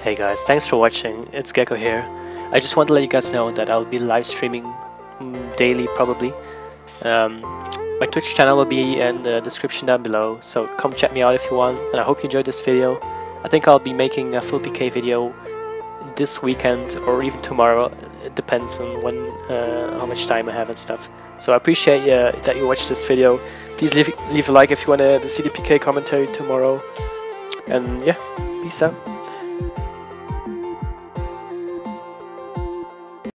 Hey guys, thanks for watching. It's Gecko here. I just want to let you guys know that I'll be live streaming mm, daily probably. Um, my Twitch channel will be in the description down below, so come check me out if you want. And I hope you enjoyed this video. I think I'll be making a full PK video this weekend or even tomorrow. It depends on when, uh, how much time I have and stuff. So I appreciate uh, that you watched this video. Please leave, leave a like if you want to see the PK commentary tomorrow. And yeah, peace out.